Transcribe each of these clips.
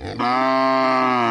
Bye.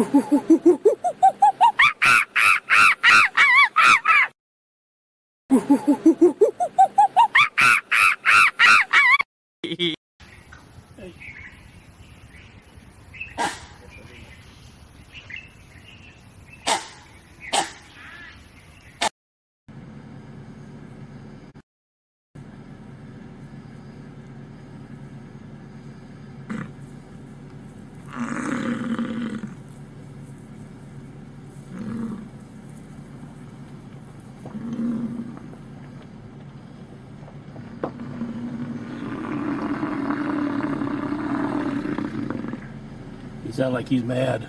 He sounds like he's mad.